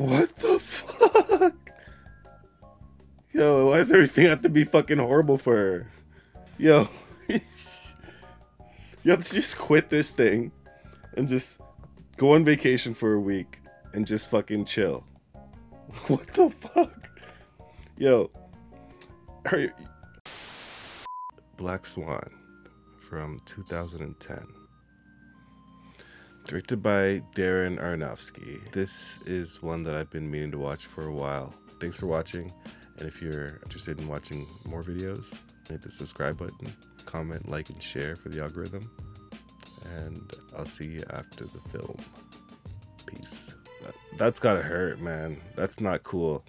What the fuck? Yo, why does everything have to be fucking horrible for her? Yo. you have to just quit this thing and just go on vacation for a week and just fucking chill. What the fuck? Yo. Are Black Swan from 2010. Directed by Darren Aronofsky. This is one that I've been meaning to watch for a while. Thanks for watching. And if you're interested in watching more videos, hit the subscribe button, comment, like, and share for the algorithm. And I'll see you after the film. Peace. That, that's gotta hurt, man. That's not cool.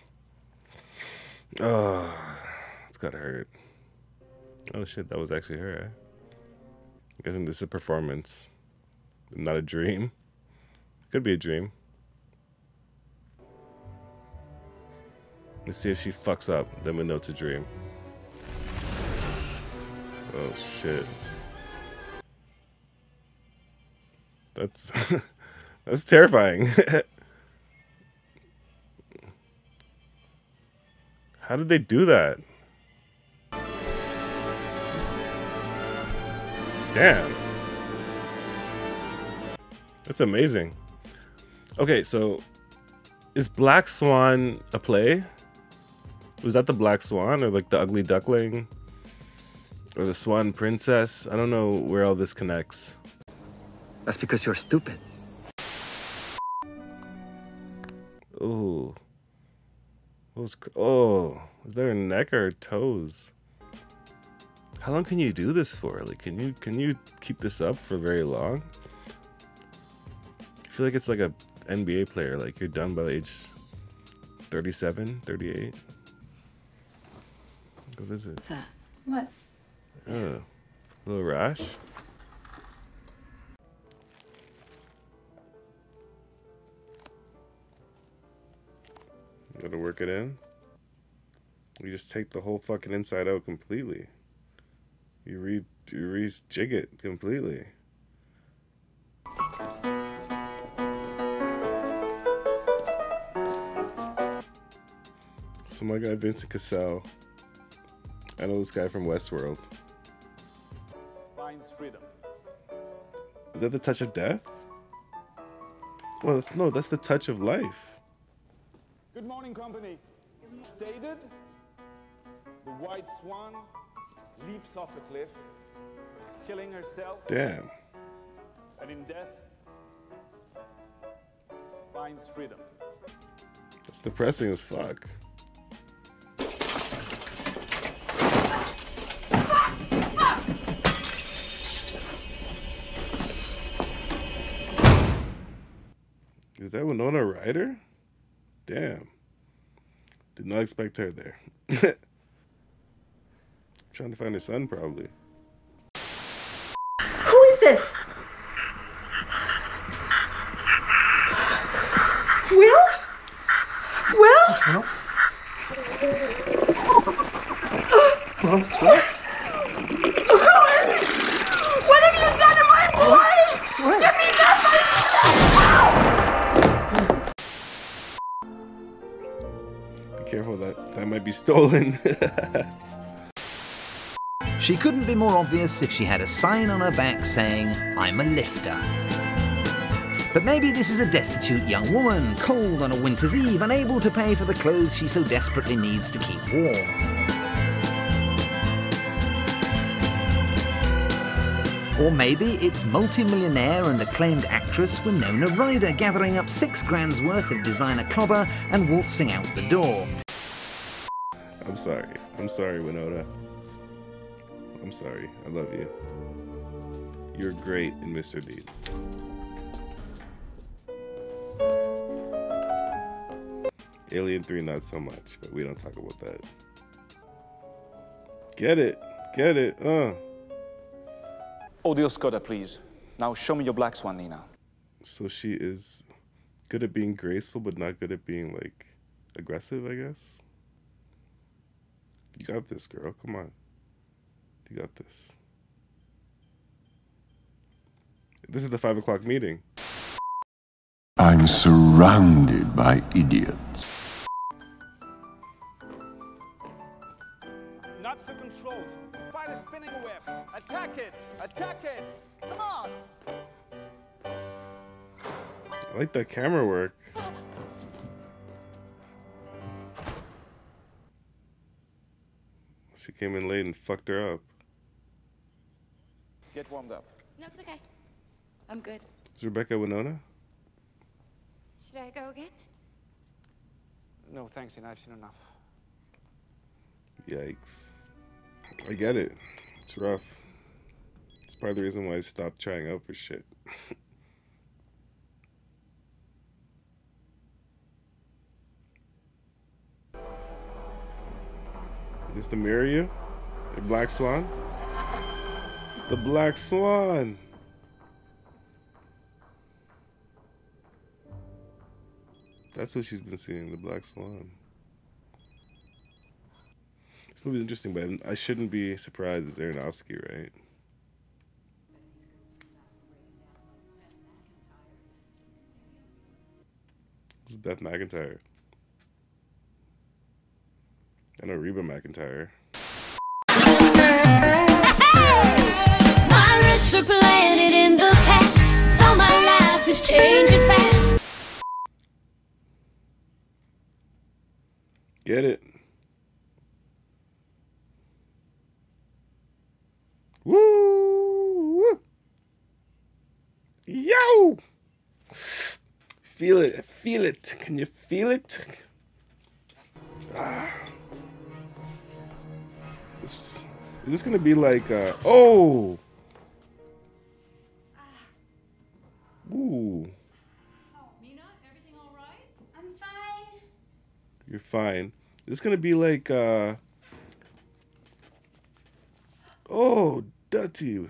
Oh, it's gotta hurt. Oh shit, that was actually her. Eh? I'm guessing this is a performance, not a dream. Could be a dream. Let's see if she fucks up. Then we know it's a dream. Oh shit. That's that's terrifying. How did they do that? Damn. That's amazing. Okay, so is Black Swan a play? Was that the Black Swan or like the Ugly Duckling? Or the Swan Princess? I don't know where all this connects. That's because you're stupid. Oh. Was, oh, is there a neck or toes? How long can you do this for? Like, can you can you keep this up for very long? I feel like it's like a NBA player. Like you're done by age 37, 38. What is it? What's that? What? Oh, a little rash. You gotta work it in. You just take the whole fucking inside out completely. You re you rejig it completely. So my guy Vincent Cassel. I know this guy from Westworld. Finds freedom. Is that the touch of death? Well, that's, no, that's the touch of life. Good morning, company. Stated, the white swan leaps off a cliff, killing herself, Damn. and in death finds freedom. That's depressing as fuck. Is that Winona Ryder? Damn. Did not expect her there. Trying to find her son, probably. Couldn't be more obvious if she had a sign on her back saying, I'm a lifter. But maybe this is a destitute young woman, cold on a winter's eve, unable to pay for the clothes she so desperately needs to keep warm. Or maybe it's multimillionaire and acclaimed actress Winona Ryder gathering up six grand's worth of designer clobber and waltzing out the door. I'm sorry. I'm sorry, Winona. I'm sorry. I love you. You're great in Mr. Deeds. Alien 3, not so much, but we don't talk about that. Get it. Get it. Uh. Odile's coda, please. Now show me your black swan, Nina. So she is good at being graceful, but not good at being, like, aggressive, I guess. You got this, girl. Come on. You got this. This is the five o'clock meeting. I'm surrounded by idiots. Not so controlled. Fire a spinning web. Attack it. Attack it. Come on. I like that camera work. She came in late and fucked her up. Get warmed up. No, it's okay. I'm good. Is Rebecca Winona? Should I go again? No, thanks, Ina. I've seen enough. Yikes. I get it. It's rough. It's part of the reason why I stopped trying out for shit. Is to mirror you? The Black Swan? The Black Swan! That's what she's been seeing, the Black Swan. This movie's interesting, but I shouldn't be surprised it's Aronofsky, right? Is Beth McIntyre. I know Reba McEntire. Are in the past, though my life is changing fast. Get it? Woo! woo. Yo! Feel it, feel it. Can you feel it? Ah. This, is this gonna be like, uh, oh! Ooh, I'm fine. you're fine. This is gonna be like, uh, oh, dirty.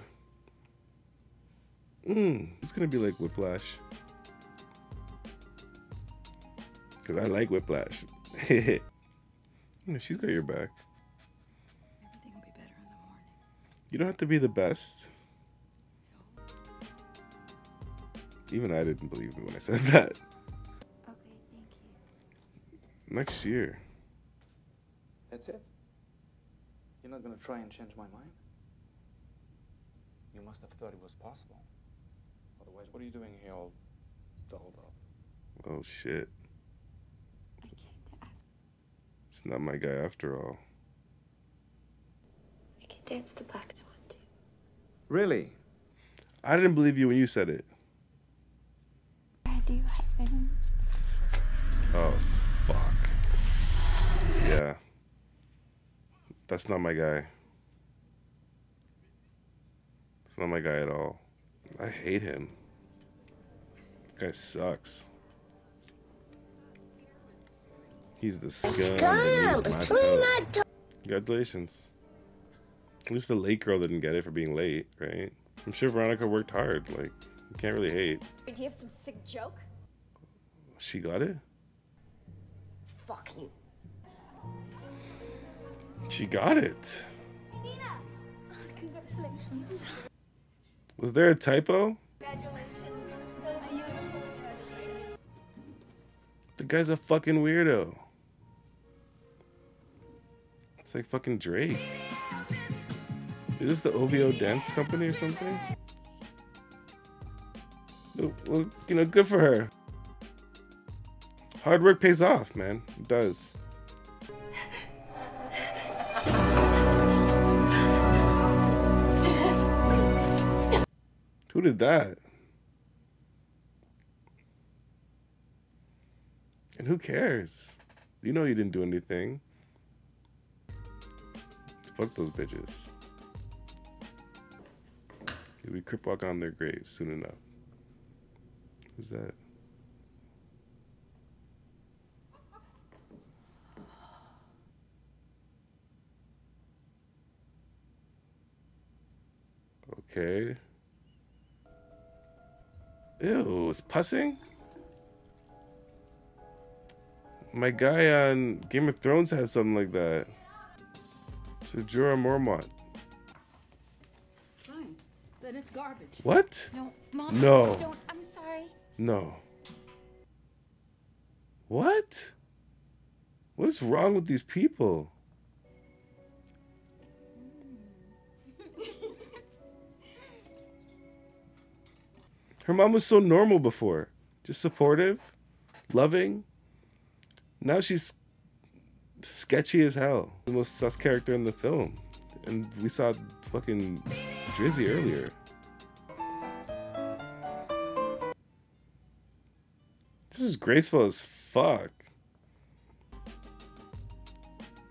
Mmm, it's gonna be like Whiplash. Cause I like Whiplash. She's got your back. Everything will be better in the morning. You don't have to be the best. Even I didn't believe me when I said that. Okay, thank you. Next year. That's it? You're not gonna try and change my mind? You must have thought it was possible. Otherwise, what are you doing here all dolled up? Oh shit. I came to ask. It's not my guy after all. I can dance the Black Swan too. Really? I didn't believe you when you said it. I do heaven. Oh fuck. Yeah. That's not my guy. That's not my guy at all. I hate him. That guy sucks. He's the scum, beneath my toe. Congratulations. At least the late girl didn't get it for being late, right? I'm sure Veronica worked hard. Like, you can't really hate. Do you have some sick joke? She got it? Fuck you. She got it. Congratulations. Was there a typo? Congratulations. The guy's a fucking weirdo. It's like fucking Drake. Is this the OVO Dance Company or something? Oh, Well, you know, good for her. Hard work pays off, man. It does. Who did that? And who cares? You know you didn't do anything. Fuck those bitches. You'll be crip walking on their graves soon enough. Who's that? Okay. Ew, it's pussing? My guy on Game of Thrones has something like that. It's a Jorah Mormont. Fine. Then it's garbage. What? No, Mom. No. Don't. I'm sorry. No. What? What is wrong with these people? Her mom was so normal before, just supportive, loving. Now she's sketchy as hell. The most sus character in the film. And we saw fucking Drizzy earlier. This is graceful as fuck.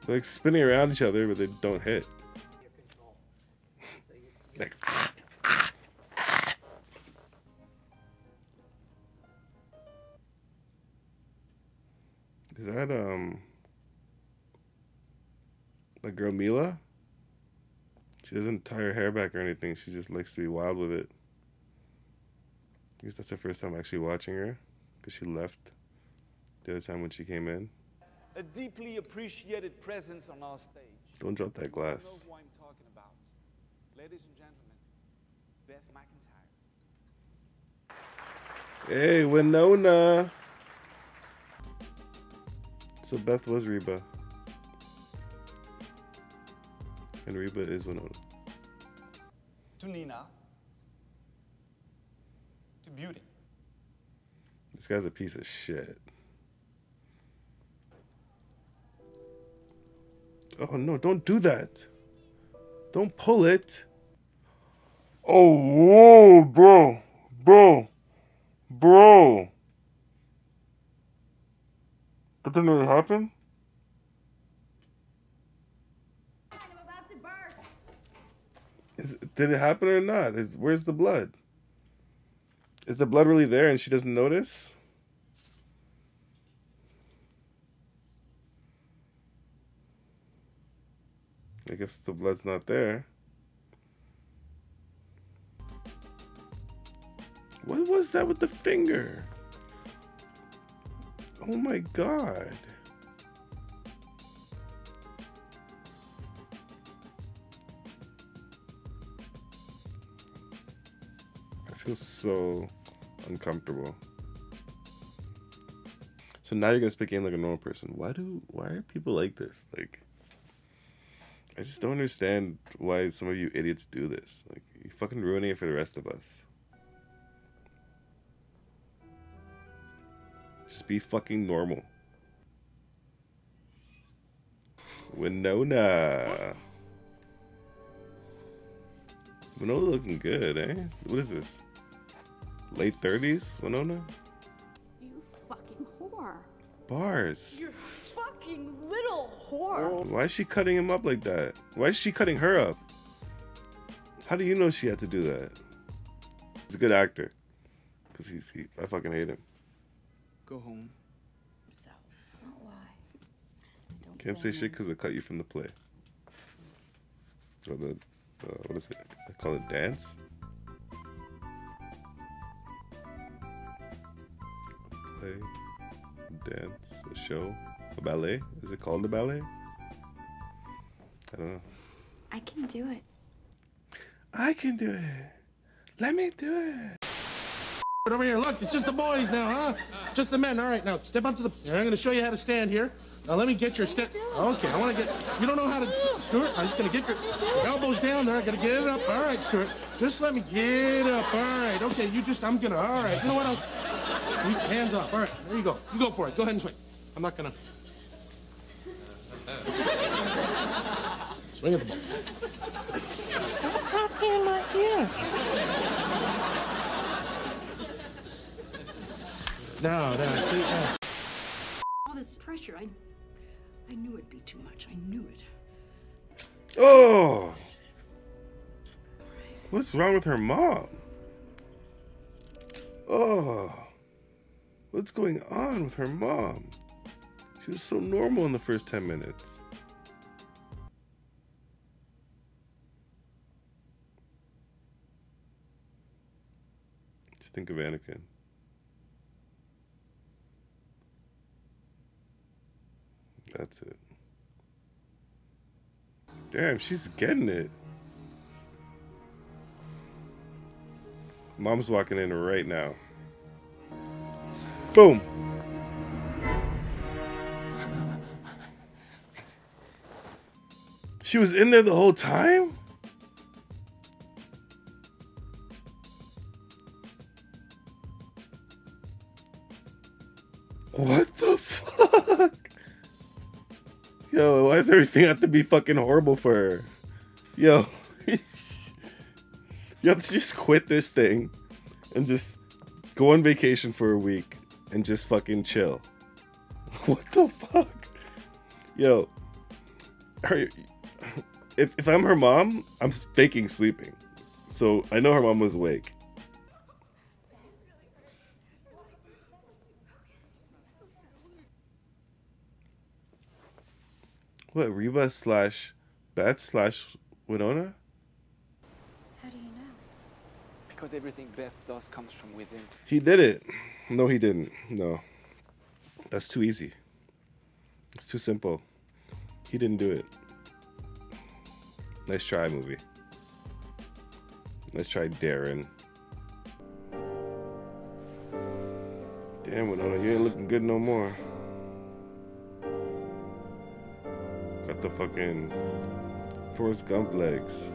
They're like spinning around each other, but they don't hit. like, ah, Is that, um, the girl Mila? She doesn't tie her hair back or anything. She just likes to be wild with it. I guess that's the first time actually watching her because she left the other time when she came in. A deeply appreciated presence on our stage. Don't drop that You know glass. who I'm talking about. Ladies and gentlemen, Beth McIntyre. Hey, Winona. So Beth was Reba. And Reba is Winona. To Nina. To Beauty. This guy's a piece of shit. Oh no, don't do that. Don't pull it. Oh, whoa, bro. Bro. Bro. That didn't really happen? Is, did it happen or not? Is, where's the blood? Is the blood really there and she doesn't notice? I guess the blood's not there. What was that with the finger? Oh my god. I feel so uncomfortable. So now you're gonna speak game like a normal person. Why do why are people like this? Like I just don't understand why some of you idiots do this. Like you're fucking ruining it for the rest of us. Just be fucking normal. Winona. Winona looking good, eh? What is this? Late 30s, Winona? You fucking whore. Bars. You fucking little whore. Why is she cutting him up like that? Why is she cutting her up? How do you know she had to do that? He's a good actor. Cause he's he, I fucking hate him. Go home. Self. Not why. Don't Can't say blame shit because I cut you from the play. Or the uh, what is it? I call it dance. Play, dance, a show, a ballet. Is it called a ballet? I don't know. I can do it. I can do it. Let me do it. Over here, look, it's just the boys now, huh? Just the men. All right, now step up to the. I'm going to show you how to stand here. Now let me get your step. Okay, I want to get. You don't know how to, Stuart. I'm just going to get your elbows down there. I got to get it up. All right, Stuart. Just let me get up. All right. Okay, you just. I'm gonna. All right. You know what? I'll, you, hands off. All right. There you go. You go for it. Go ahead and swing. I'm not gonna. Swing at the ball. Stop talking in my ear. No, no, see, no. Uh, All this pressure, I, I knew it'd be too much. I knew it. Oh. What's wrong with her mom? Oh. What's going on with her mom? She was so normal in the first 10 minutes. Just think of Anakin. That's it. Damn, she's getting it. Mom's walking in right now. Boom. She was in there the whole time? Does everything have to be fucking horrible for her? Yo. you have to just quit this thing and just go on vacation for a week and just fucking chill. What the fuck? Yo. Her, if, if I'm her mom, I'm faking sleeping. So I know her mom was awake. What Reba slash Beth slash Winona? How do you know? Because everything Beth does comes from within. He did it. No, he didn't. No. That's too easy. It's too simple. He didn't do it. Nice try, movie. Let's try Darren. Damn, Winona, you ain't looking good no more. The fucking Forrest Gump legs.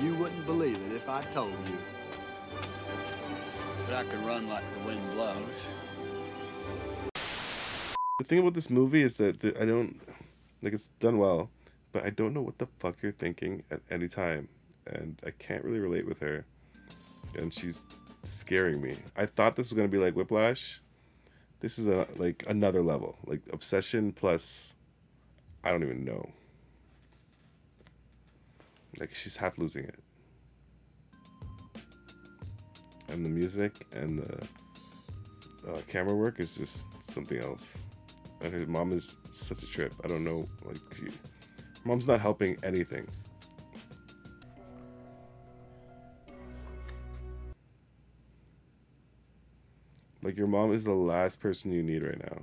You wouldn't believe it if I told you. But I could run like the wind blows. The thing about this movie is that I don't like it's done well, but I don't know what the fuck you're thinking at any time, and I can't really relate with her, and she's scaring me. I thought this was gonna be like Whiplash. This is a like another level, like obsession plus, I don't even know. Like she's half losing it, and the music and the uh, camera work is just something else and her mom is such a trip. I don't know, like, she, mom's not helping anything. Like, your mom is the last person you need right now.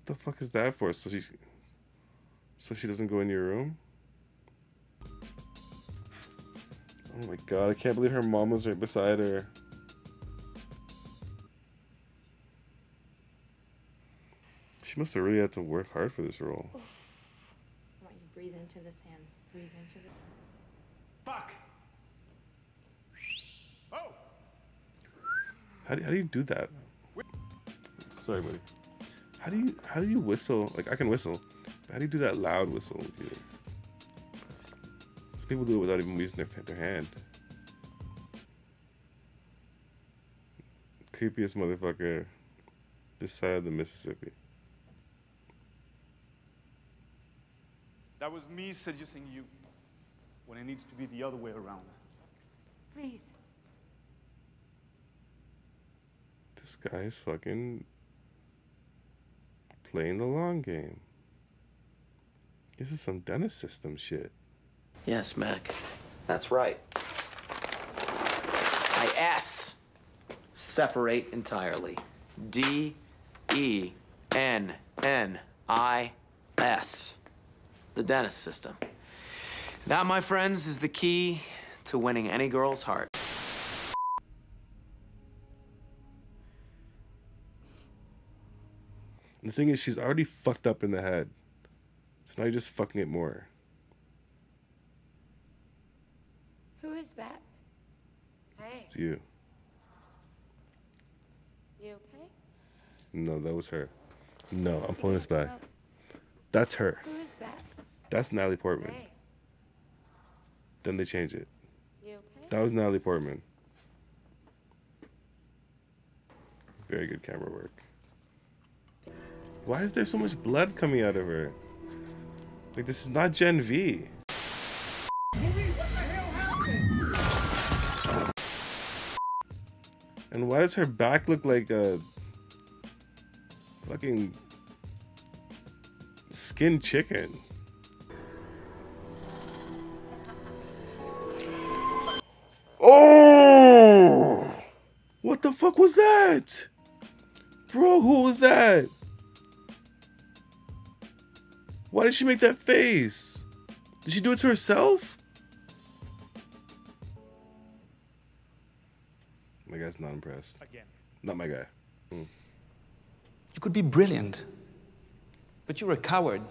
What the fuck is that for? So she, so she doesn't go in your room? Oh my god, I can't believe her mom was right beside her. She must have really had to work hard for this role. I want you to breathe into this hand. Breathe into the. Fuck! Oh! How do, how do you do that? Sorry, buddy. How do you how do you whistle? Like I can whistle. But how do you do that loud whistle with you? Some people do it without even using their their hand. Creepiest motherfucker this side of the Mississippi. That was me seducing you when it needs to be the other way around. Please. This guy is fucking playing the long game. This is some Dennis system shit. Yes, Mac. That's right. I S. Separate entirely. D E N N I S. The Dennis system. That, my friends, is the key to winning any girl's heart. The thing is, she's already fucked up in the head. So now you're just fucking it more. Who is that? Hey. It's you. You okay? No, that was her. No, I'm pulling this back. That's her. Who is that? That's Natalie Portman. Hey. Then they change it. You okay? That was Natalie Portman. Very good camera work. Why is there so much blood coming out of her? Like this is not Gen V. And why does her back look like a fucking skin chicken? Oh! What the fuck was that? Bro, who was that? Why did she make that face? Did she do it to herself? My guy's not impressed. Again. Not my guy. Hmm. You could be brilliant, but you're a coward.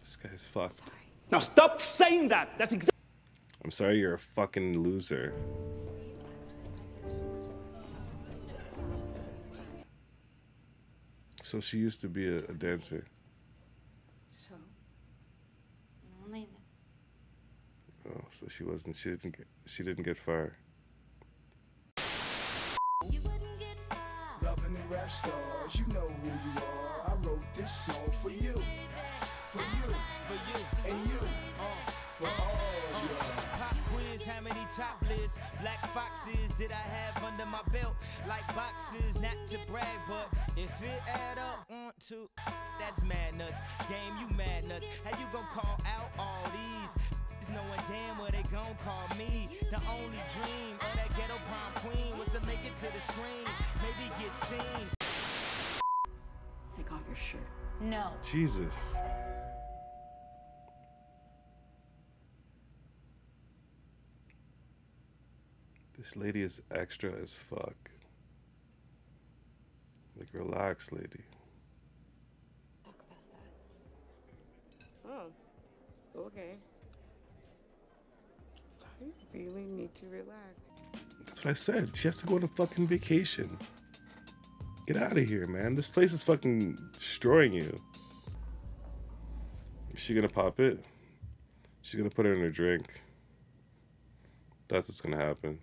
This guy's fucked. Now stop saying that. That's exactly. I'm sorry, you're a fucking loser. So she used to be a, a dancer. So? Only Oh, so she wasn't. She didn't get. She didn't get fired. Loving the rap stars, you know who you are. I wrote this song for you, for you, for you, and you, uh, for all Pop quiz, how many top lists? Black foxes did I have under my belt? Like boxes, not to brag, but if it add up, one, two, that's mad nuts. Game, you mad nuts. How you gon' call out all these? Knowing damn well they gon' call me. The only dream of that ghetto prom queen was to make it to the screen, maybe get seen. Take off your shirt. No. Jesus. This lady is extra as fuck. Like, relax, lady. Talk about that. Oh, okay. Really need to relax. That's what I said. She has to go on a fucking vacation. Get out of here, man. This place is fucking destroying you. Is she gonna pop it? She's gonna put it in her drink. That's what's gonna happen.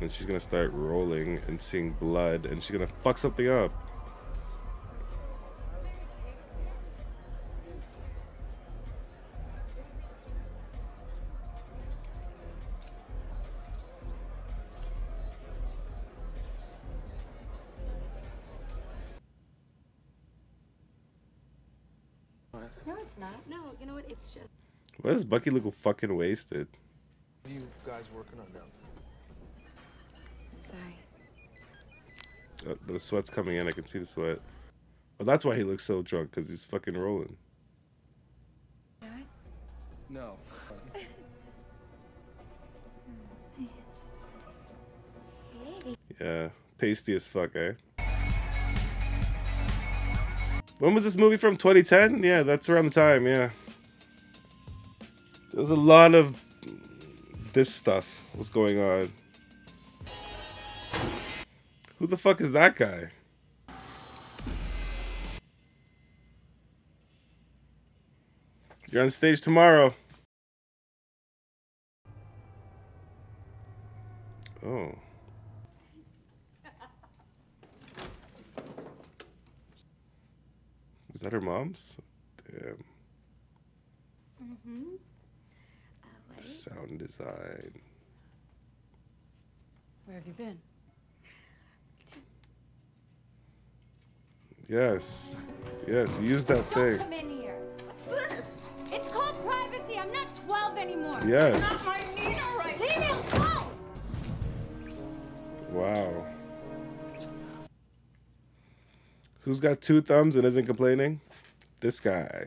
And she's gonna start rolling and seeing blood, and she's gonna fuck something up. Why does Bucky look fucking wasted? What are you guys working on now? Sorry. Uh, the sweat's coming in. I can see the sweat. Well, that's why he looks so drunk because he's fucking rolling. No. Yeah, pasty as fuck, eh? When was this movie from? 2010? Yeah, that's around the time. Yeah. There was a lot of this stuff was going on. Who the fuck is that guy? You're on stage tomorrow. Oh. Is that her mom's? Damn. Mm-hmm. Sound design. Where have you been? Yes. Yes, use that thing. Come in here. What's this? It's called privacy. I'm not 12 anymore. Yes. Not my Nina right Leave me alone. Wow. Who's got two thumbs and isn't complaining? This guy.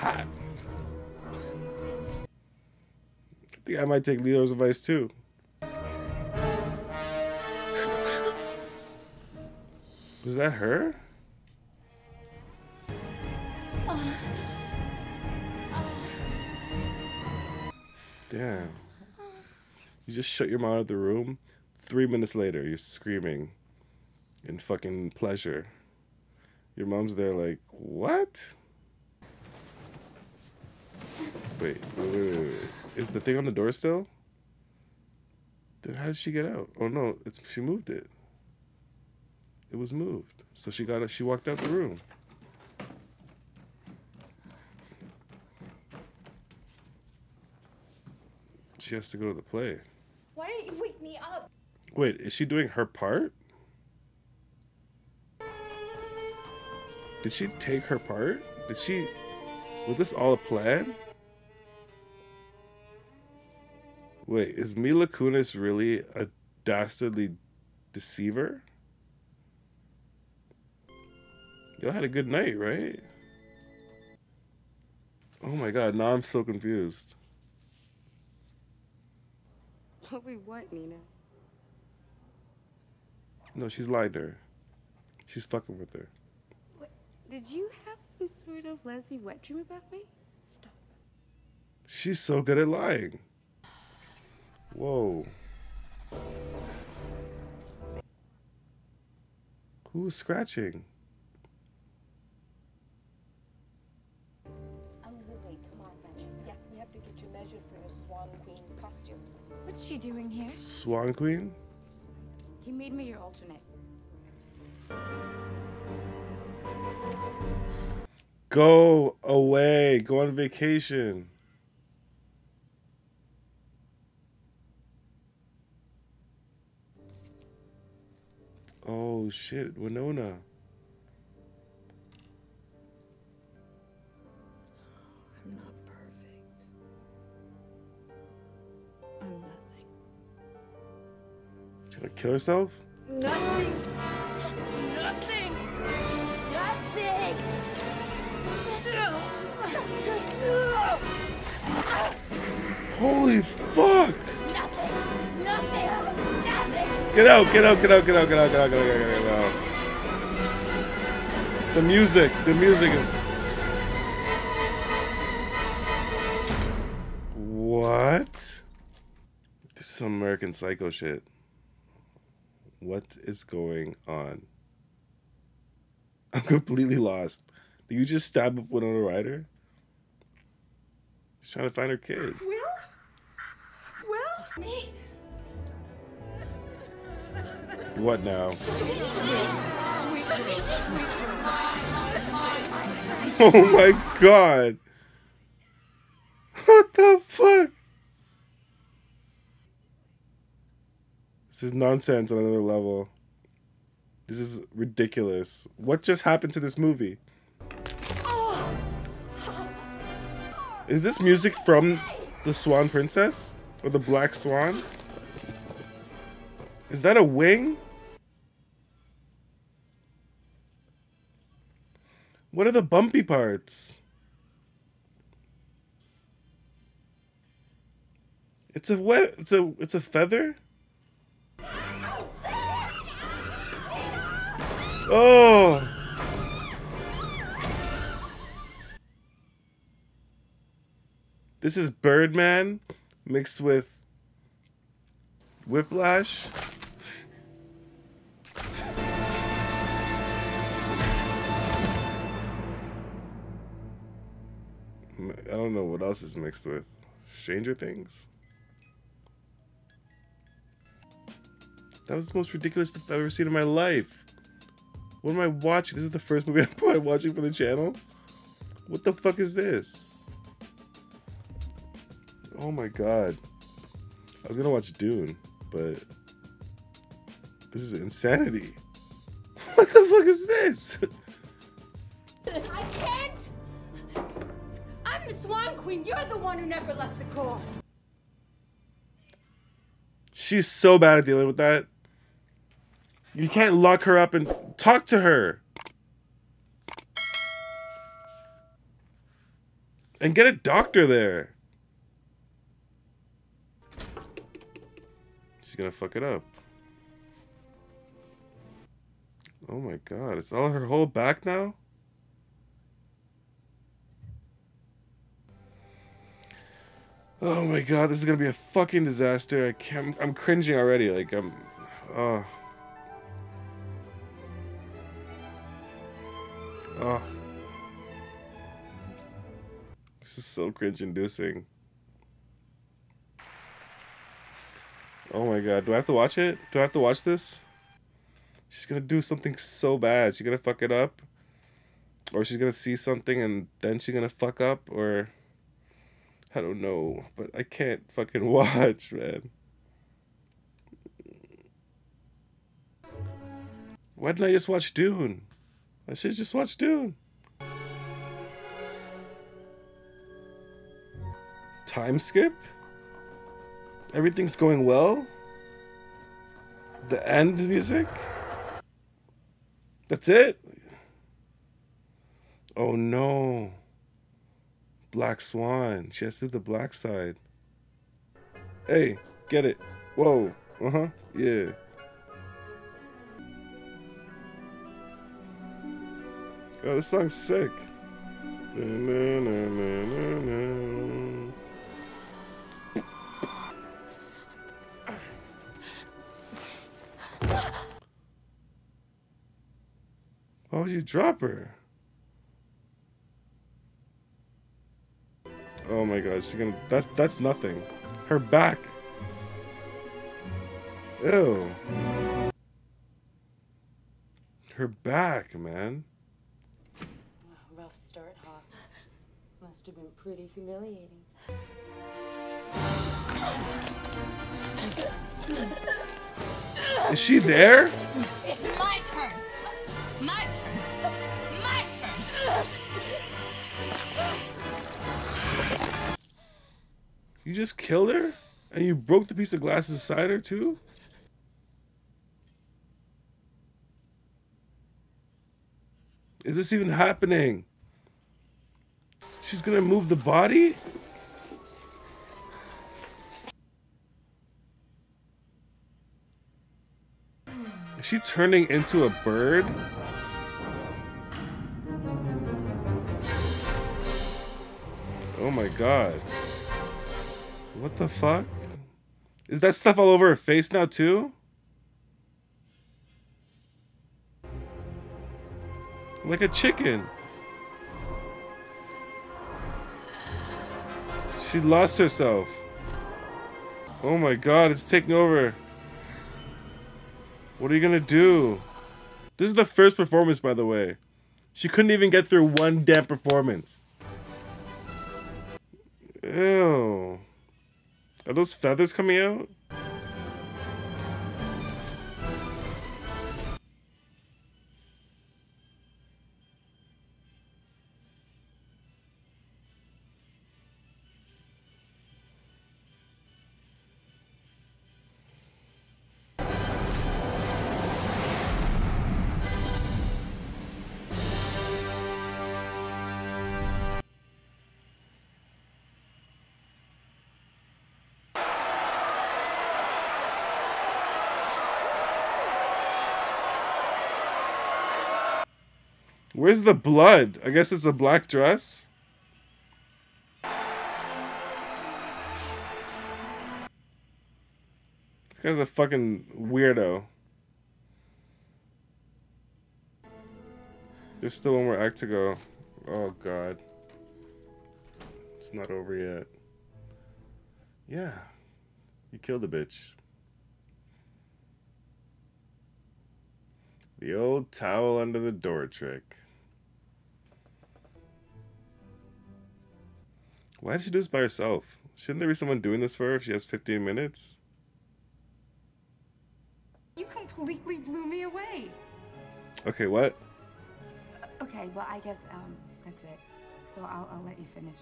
Hot. I think I might take Leo's advice too. Was that her? Damn. You just shut your mom out of the room. Three minutes later, you're screaming in fucking pleasure. Your mom's there, like, what? Wait, wait, wait, wait. Is the thing on the door still? Then how did she get out? Oh no, it's she moved it. It was moved. So she got. She walked out the room. She has to go to the play. Why didn't you wake me up? Wait, is she doing her part? Did she take her part? Did she. Was this all a plan? Wait, is Mila Kunis really a dastardly deceiver? Y'all had a good night, right? Oh my god, now I'm so confused. What we what, Nina? No, she's lied to her. She's fucking with her. Did you have some sort of Leslie wet dream about me? Stop. She's so good at lying. Whoa. Who's scratching? I'm Lily Tomasek. Yes, we have to get you measured for your Swan Queen costumes. What's she doing here? Swan Queen? He made me your alternate. Go away. Go on vacation. Oh shit, Winona. I'm not perfect. I'm nothing. She gonna kill herself? Nothing. Nothing. Nothing. Holy fuck! Get out, get out, get out, get out, get out, get out, get out, get out, get out. The music, the music is. What? This is some American Psycho shit. What is going on? I'm completely lost. Did you just stab up Winona Ryder? She's trying to find her kid. Will? Will? Me? What now? Oh my god. What the fuck? This is nonsense on another level. This is ridiculous. What just happened to this movie? Is this music from the Swan Princess? Or the Black Swan? Is that a wing? What are the bumpy parts? It's a what? It's a it's a feather? Oh. This is Birdman mixed with Whiplash. I don't know what else is mixed with. Stranger Things? That was the most ridiculous stuff I've ever seen in my life. What am I watching? This is the first movie I'm probably watching for the channel? What the fuck is this? Oh my god. I was gonna watch Dune, but this is insanity. What the fuck is this? I can't. Swan Queen. You're the one who never left the court. She's so bad at dealing with that. You can't lock her up and talk to her. And get a doctor there. She's gonna fuck it up. Oh my god, it's all her whole back now? Oh my god, this is gonna be a fucking disaster. I can't. I'm cringing already. Like I'm. Oh. Oh. This is so cringe-inducing. Oh my god, do I have to watch it? Do I have to watch this? She's gonna do something so bad. She's gonna fuck it up. Or she's gonna see something and then she's gonna fuck up, or I don't know. But I can't fucking watch, man. Why didn't I just watch Dune? I should just watch Dune. Time skip? Everything's going well? The end music? That's it? Oh no. Black Swan. She has to do the black side. Hey, get it. Whoa. Uh huh. Yeah. Oh, this song's sick. Why would you drop her? Oh my god, she's gonna that's that's nothing. Her back. Ew. Her back, man. Rough start, huh? Must have been pretty humiliating. Is she there? It's my turn. My turn. You just killed her? And you broke the piece of glass inside her too? Is this even happening? She's gonna move the body? Is she turning into a bird? Oh my god. What the fuck? Is that stuff all over her face now too? Like a chicken. She lost herself. Oh my god, it's taking over. What are you gonna do? This is the first performance, by the way. She couldn't even get through one damn performance. Ew. Are those feathers coming out? Where's the blood? I guess it's a black dress. This guy's a fucking weirdo. There's still one more act to go. Oh god. It's not over yet. Yeah. You killed a bitch. The old towel under the door trick. Why did she do this by herself? Shouldn't there be someone doing this for her if she has 15 minutes? You completely blew me away. Okay, what? Okay, well, I guess um, that's it. So I'll, I'll let you finish.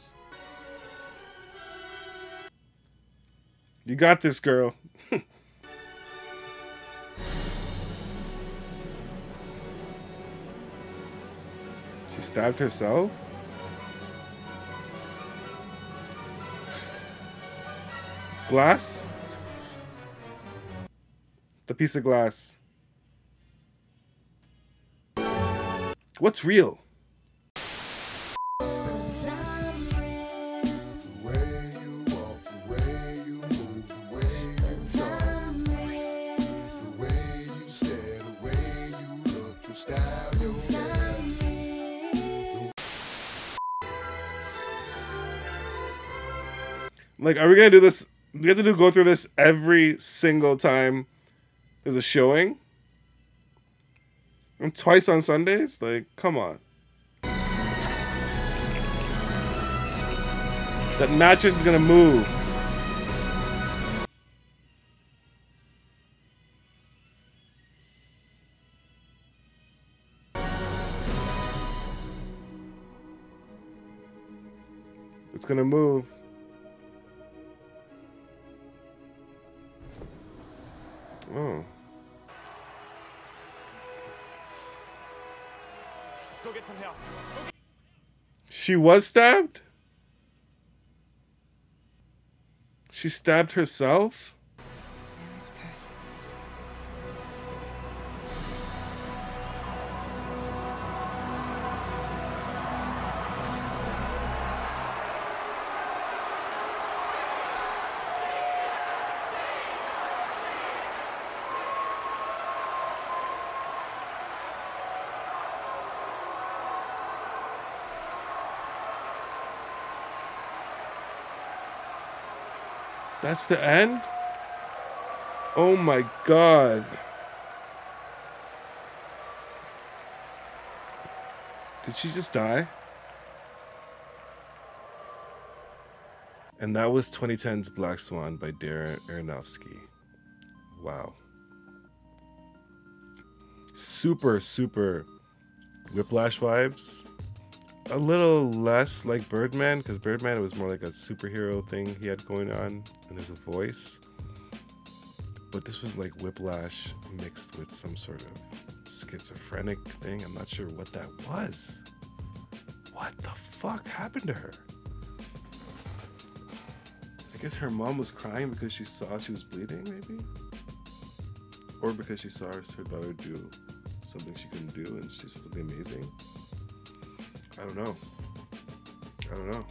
You got this, girl. she stabbed herself? Glass? The piece of glass. What's real? Like, are we gonna do this You have to do go through this every single time there's a showing. And twice on Sundays? Like, come on. That mattress is gonna move. It's gonna move. Oh. Let's go get some help. She was stabbed? She stabbed herself? That's the end? Oh my god. Did she just die? And that was 2010's Black Swan by Darren Aronofsky. Wow. Super, super whiplash vibes. A little less like Birdman, because Birdman it was more like a superhero thing he had going on, and there's a voice. But this was like whiplash mixed with some sort of schizophrenic thing. I'm not sure what that was. What the fuck happened to her? I guess her mom was crying because she saw she was bleeding, maybe? Or because she saw her, daughter do something she couldn't do and she something amazing. I don't know. I don't know.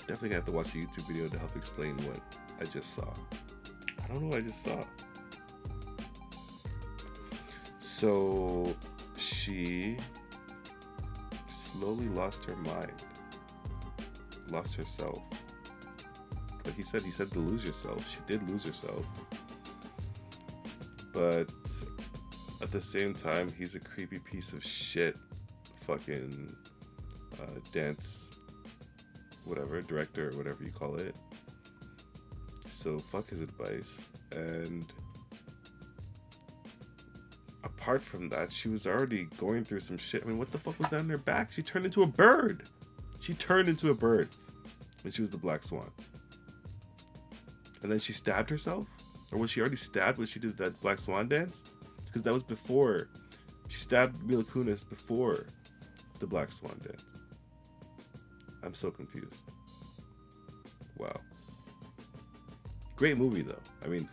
Definitely gonna have to watch a YouTube video to help explain what I just saw. I don't know what I just saw. So she slowly lost her mind, lost herself. Like he said, he said to lose yourself. She did lose herself. But at the same time, he's a creepy piece of shit. Fucking uh, dance, whatever, director or whatever you call it. So fuck his advice. And apart from that, she was already going through some shit. I mean, what the fuck was that on her back? She turned into a bird. She turned into a bird when she was the Black Swan. And then she stabbed herself? Or was she already stabbed when she did that Black Swan dance? Because that was before. She stabbed Mila Kunis before the Black Swan dance. I'm so confused. Wow. Great movie though. I mean,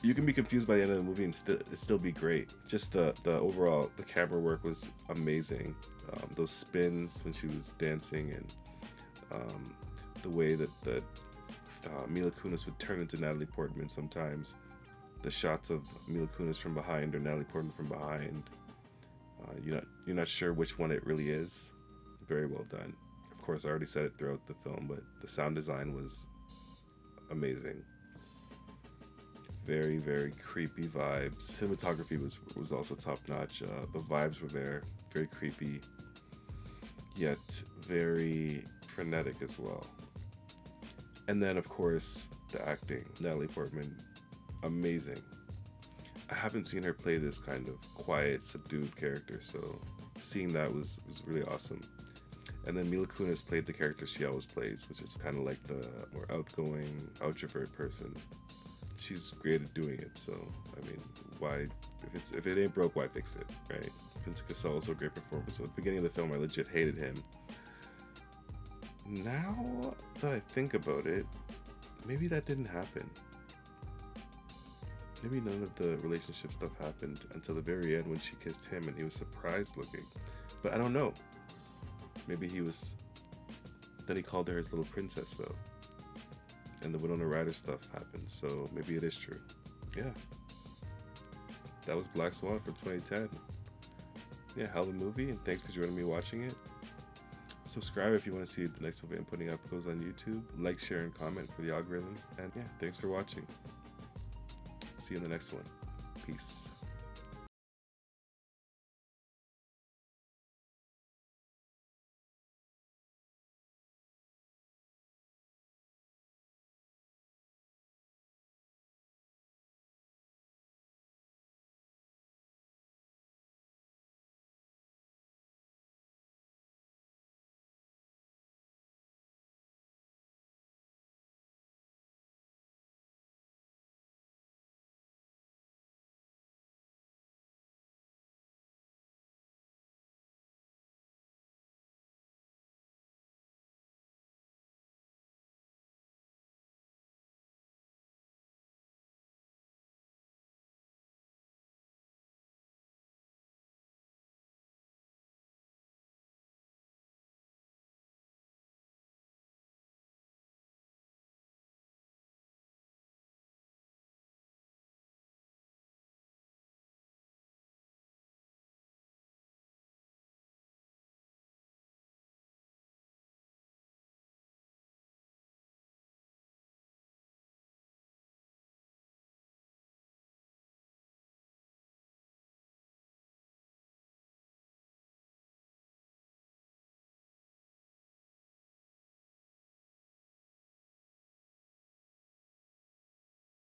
you can be confused by the end of the movie and still still be great. Just the the overall the camera work was amazing. Um, those spins when she was dancing and um, the way that that uh, Mila Kunis would turn into Natalie Portman sometimes. The shots of Mila Kunis from behind or Natalie Portman from behind. Uh, you're not you're not sure which one it really is. Very well done. Course, I already said it throughout the film, but the sound design was amazing. Very very creepy vibes. Cinematography was was also top notch. Uh, the vibes were there. Very creepy, yet very frenetic as well. And then, of course, the acting. Natalie Portman, amazing. I haven't seen her play this kind of quiet, subdued character, so seeing that was, was really awesome. And then Mila Kunis played the character she always plays, which is kind of like the more outgoing, outrovert person. She's great at doing it, so I mean, why? If it's if it ain't broke, why fix it, right? Vincent Cassel also a great performance. At the beginning of the film, I legit hated him. Now that I think about it, maybe that didn't happen. Maybe none of the relationship stuff happened until the very end when she kissed him and he was surprised looking. But I don't know. Maybe he was. Then he called her his little princess, though. And the Winona Ryder stuff happened, so maybe it is true. Yeah. That was Black Swan from 2010. Yeah, hell of a movie, and thanks for joining me watching it. Subscribe if you want to see the next movie I'm putting up goes on YouTube. Like, share, and comment for the algorithm. And yeah, thanks for watching. See you in the next one. Peace.